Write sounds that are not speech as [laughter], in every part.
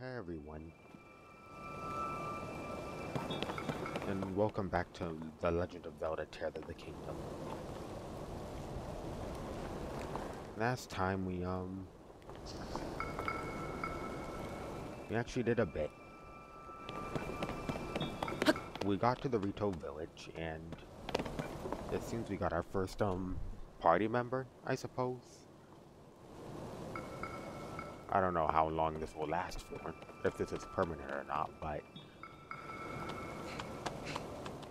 Hey everyone. And welcome back to The Legend of Zelda Tears of the Kingdom. Last time we, um... We actually did a bit. We got to the Rito village, and... It seems we got our first, um, party member, I suppose. I don't know how long this will last for, if this is permanent or not, but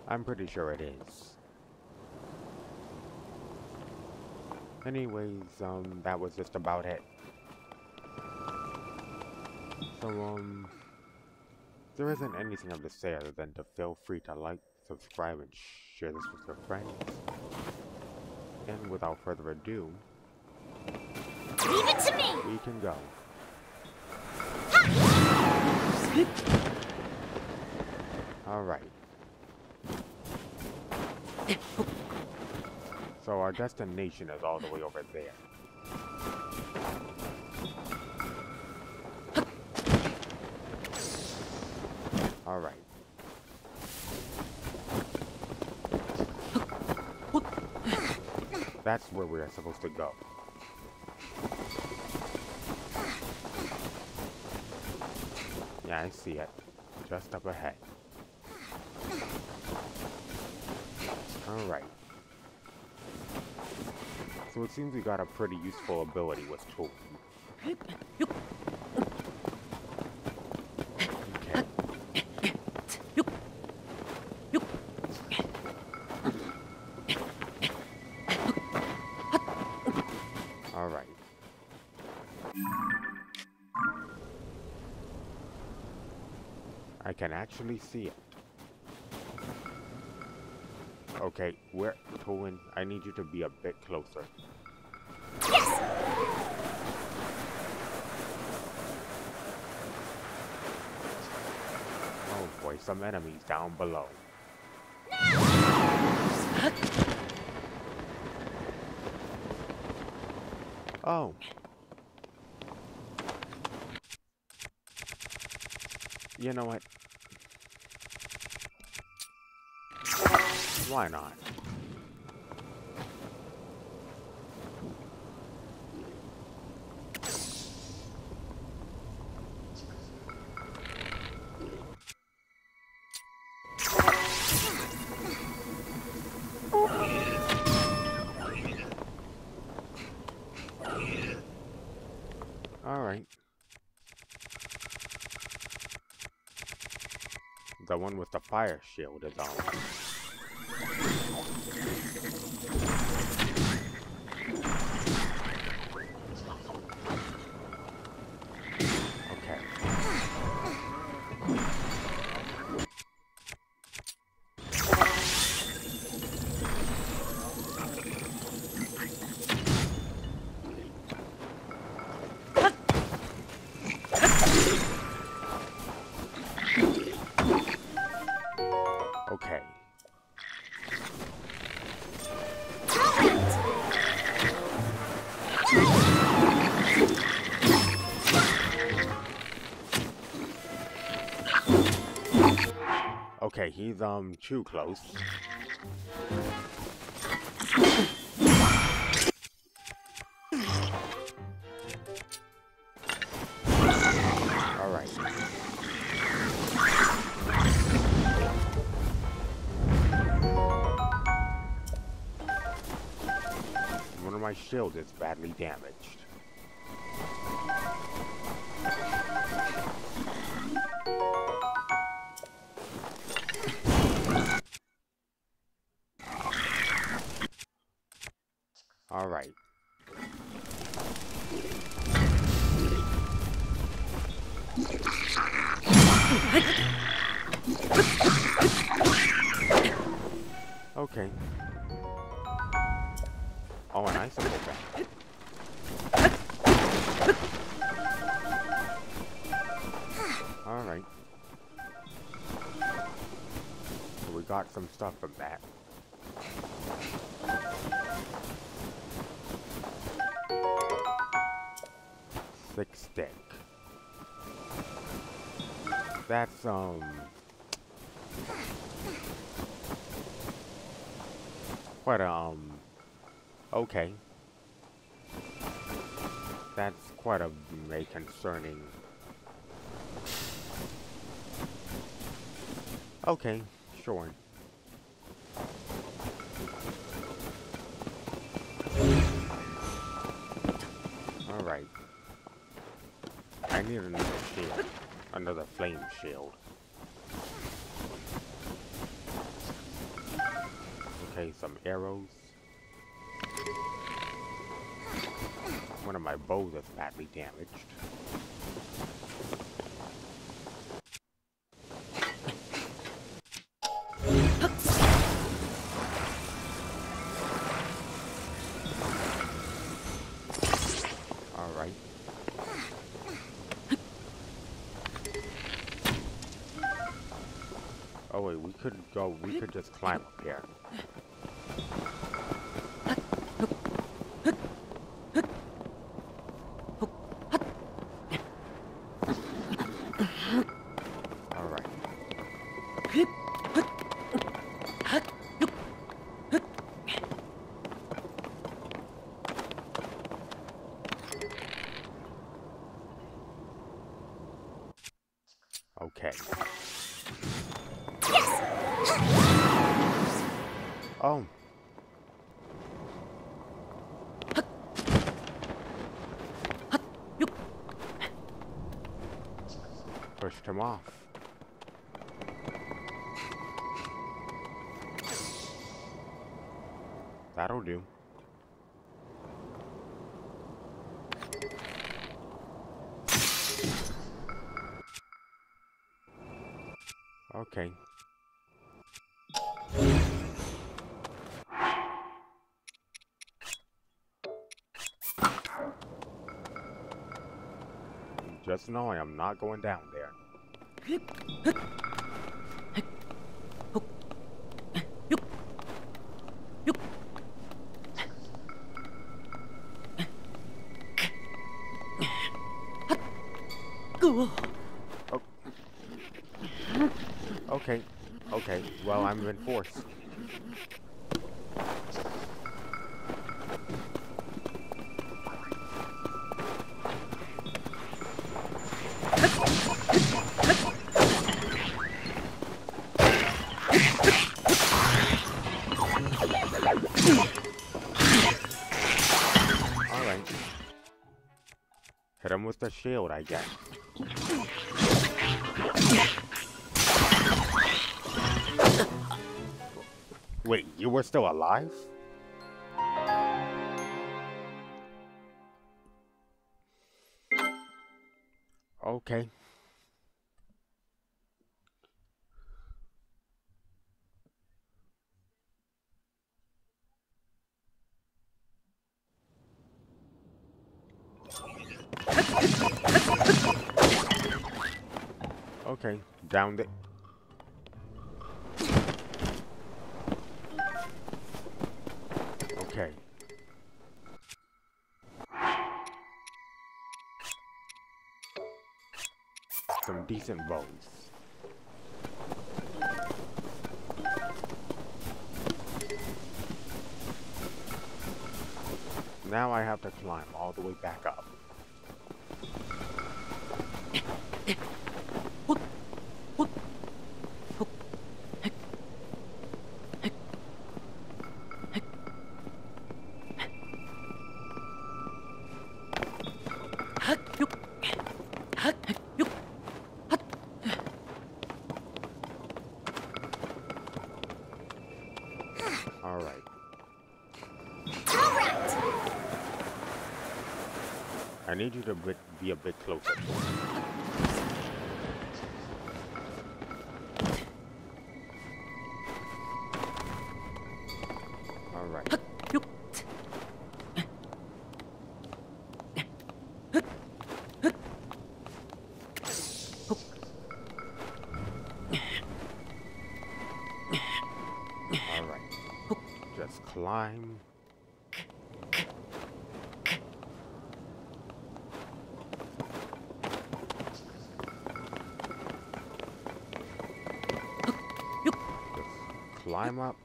I'm pretty sure it is. Anyways, um, that was just about it. So, um, there isn't anything else to say other than to feel free to like, subscribe, and share this with your friends. And without further ado, Leave it to me! we can go. Alright. So our destination is all the way over there. Alright. That's where we are supposed to go. Yeah, I see it. Just up ahead. Alright. So it seems we got a pretty useful ability with Tool. Can actually see it. Okay, where, Toin, I need you to be a bit closer. Oh boy, some enemies down below. Oh. You know what? Why not? The one with the fire shield is on. He's um too close. All right. One of my shields is badly damaged. All right. Okay. Oh, an icicle bat. Alright. So we got some stuff from that. Six. That's, um... Quite, um... Okay. That's quite a, a concerning... Okay, sure. Need another shield. Another flame shield. Okay, some arrows. One of my bows is badly damaged. Oh wait, we could go, we could just climb up here. Him off. That'll do. Okay. Just know I am not going down there. Okay, okay. Well, I'm reinforced. Alright. The shield, I guess. Wait, you were still alive? Okay. Okay, downed it. Okay. Some decent bows. Now I have to climb all the way back up. Climb up.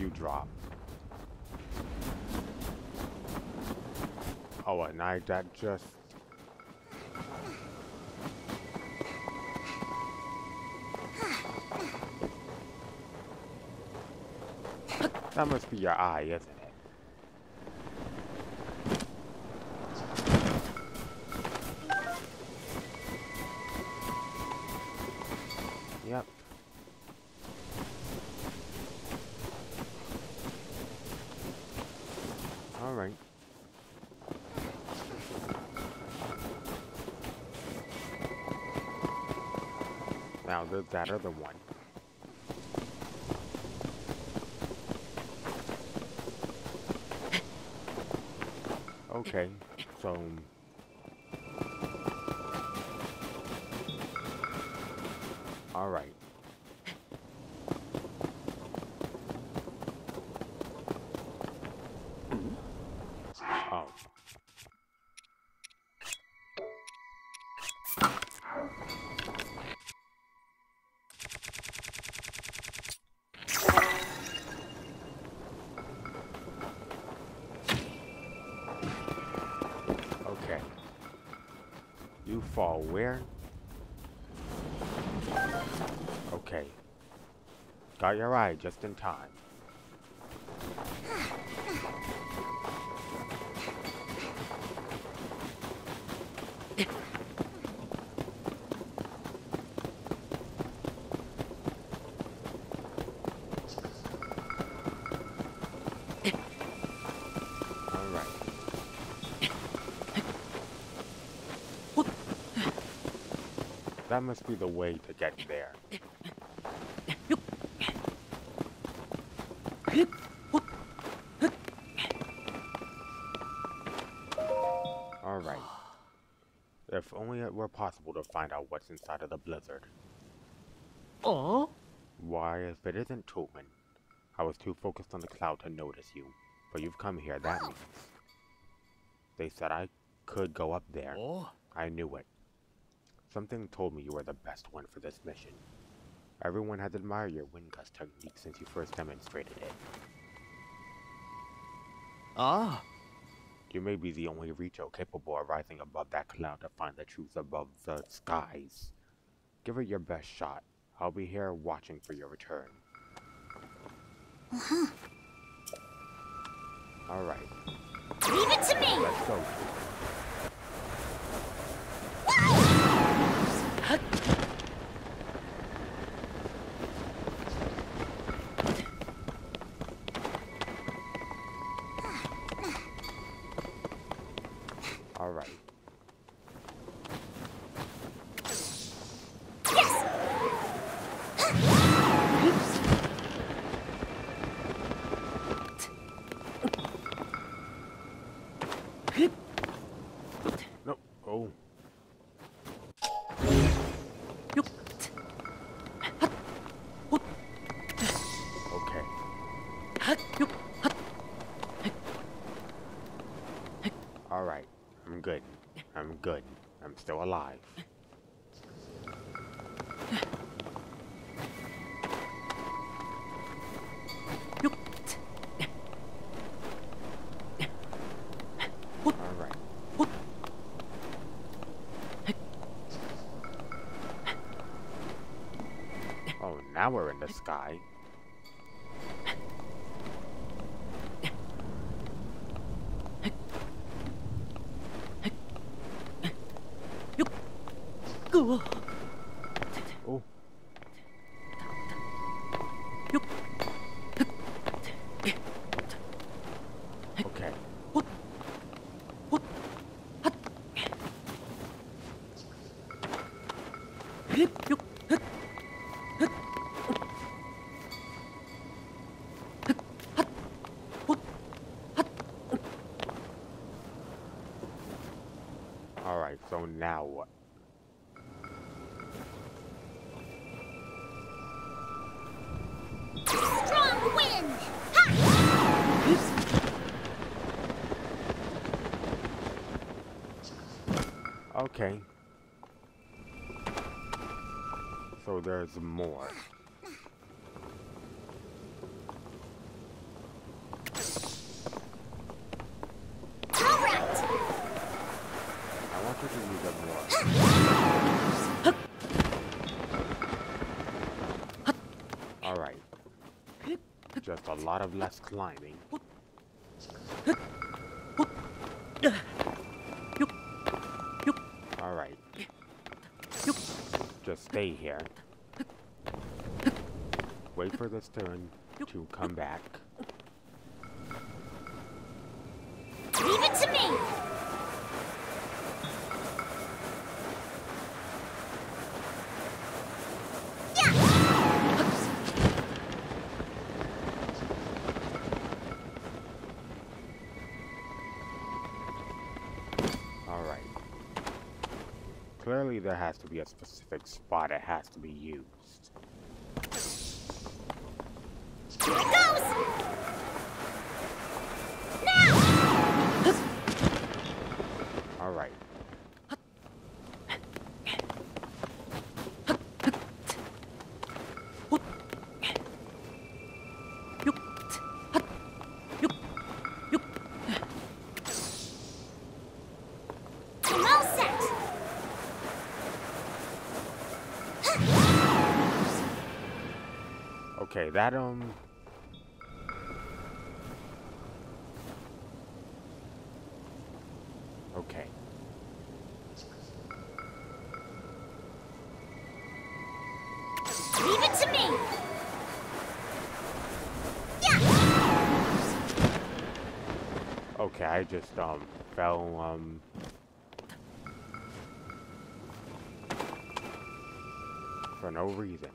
You drop? Oh, and I that just That must be your eye, isn't it? Alright. Now there's that other one. Okay, so... Um, Alright. You fall where? Okay. Got your eye just in time. That must be the way to get there. Alright. If only it were possible to find out what's inside of the blizzard. Oh? Why, if it isn't Tootman, I was too focused on the cloud to notice you. But you've come here, that means. They said I could go up there. Oh? I knew it. Something told me you were the best one for this mission. Everyone has admired your wind gust technique since you first demonstrated it. Ah, You may be the only Rito capable of rising above that cloud to find the truth above the skies. Give it your best shot. I'll be here watching for your return. Uh-huh. Alright, Leave it to me! let's go. Alright. No. Alright. I'm good. I'm good. I'm still alive. Oh, now we're in the sky. Okay. So there's more. All right! I want you to use them more. Alright. Just a lot of less climbing. Alright. Just stay here. Wait for this turn to come back. There has to be a specific spot it has to be used. Okay, that um Okay. Leave it to me! Yeah. Okay, I just um fell um for no reason.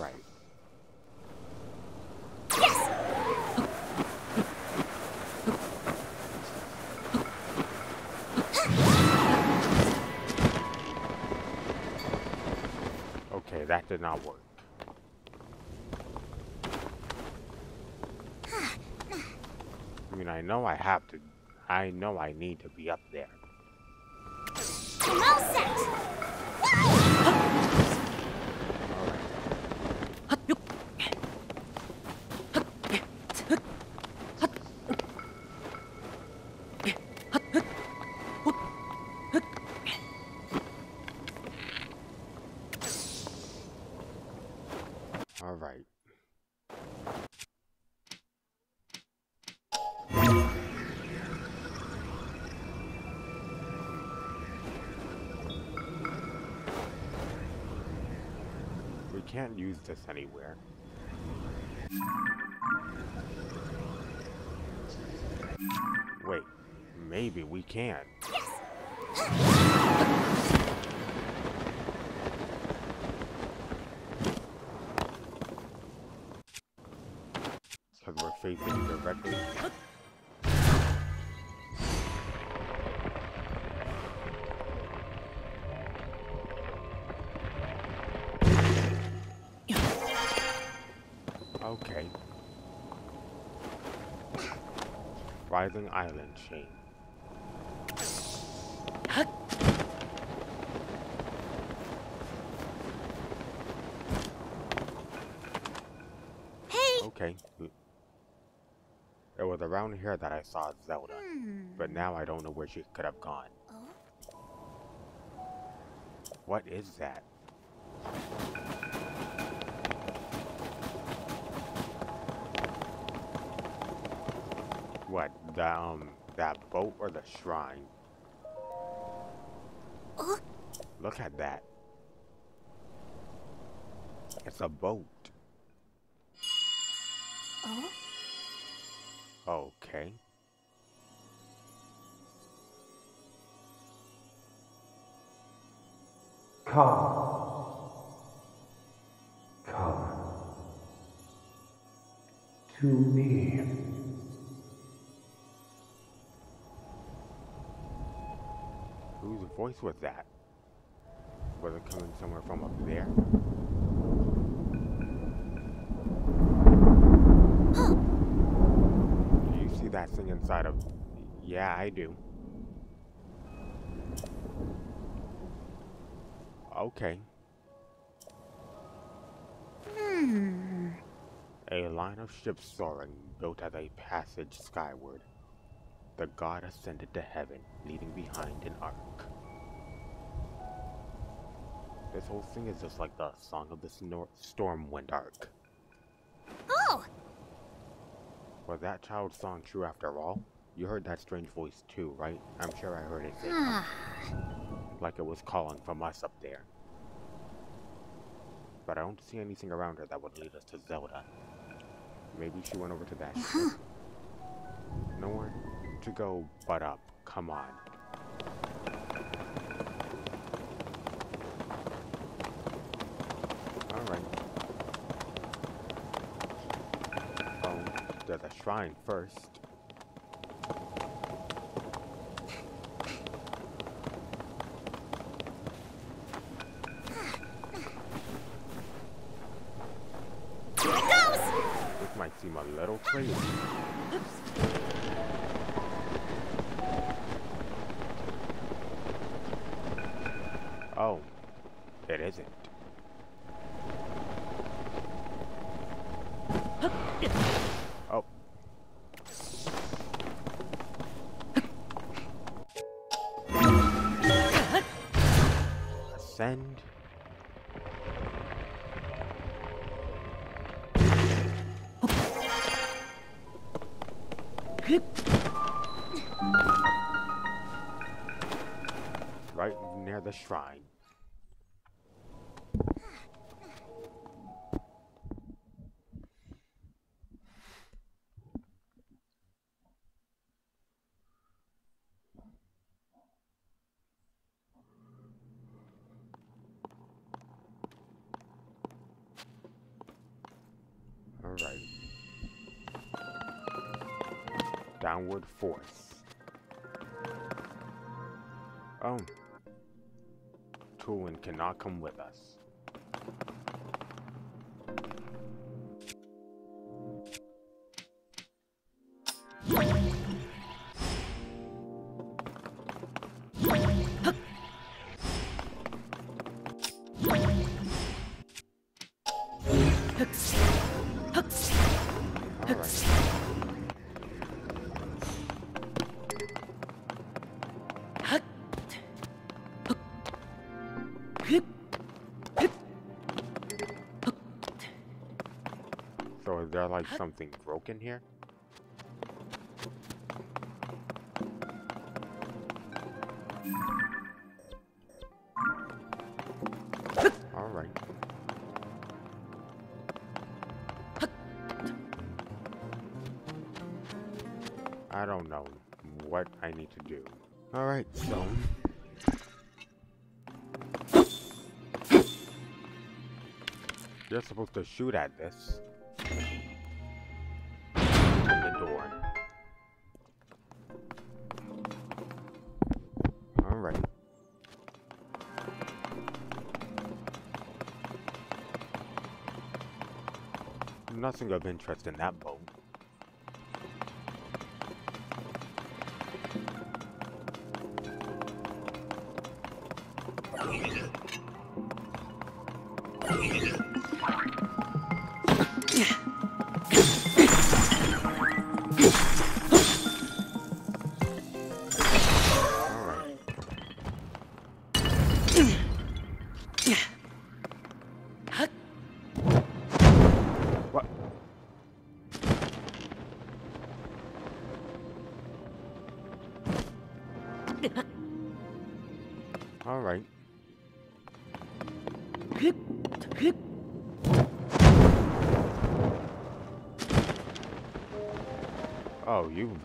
Right. Yes! Okay, that did not work. I mean, I know I have to. I know I need to be up there. I'm all set! Can't use this anywhere. Wait, maybe we can. Because Rising Island chain. Hey! Okay. It was around here that I saw Zelda, but hmm. now I don't know where she could have gone. What is that? What, the, um, that boat or the shrine? Oh. Look at that. It's a boat. Oh? Okay. Come. Come. To me. Voice was that? Was it coming somewhere from up there? Do you see that thing inside of... Yeah, I do. Okay. A line of ships soaring, built as a passage skyward. The god ascended to heaven, leaving behind an ark. This whole thing is just like the Song of the Snor- Stormwind Ark. Oh! Was that child's song true after all? You heard that strange voice too, right? I'm sure I heard it say [sighs] Ah. like it was calling from us up there. But I don't see anything around her that would lead us to Zelda. Maybe she went over to that ship. Nowhere to go but up. Come on. Alright. Oh, there's a shrine first. Here it goes! This might seem a little crazy. Oh, it isn't. Oh. Ascend. Right near the shrine. Downward force. Oh. Tulin cannot come with us. Like something broken here? Alright. I don't know what I need to do. Alright, so You're supposed to shoot at this. Nothing of interest in that boat.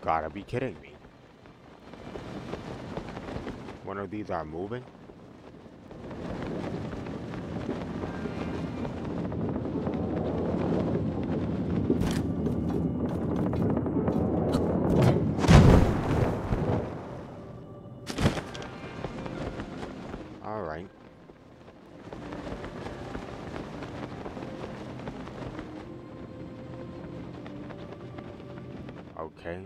Gotta be kidding me. One of these are moving? Alright. Okay.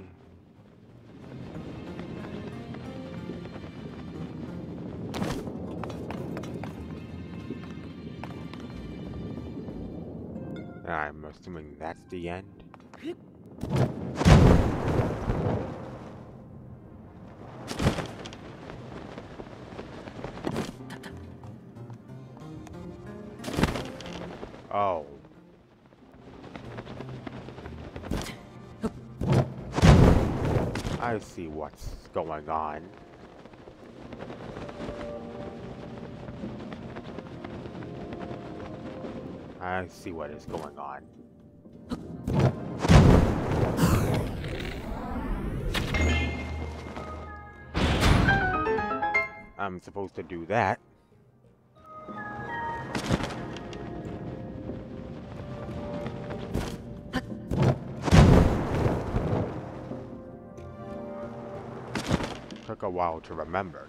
I'm assuming that's the end. Oh. I see what's going on. I see what is going on. I'm supposed to do that. Took a while to remember.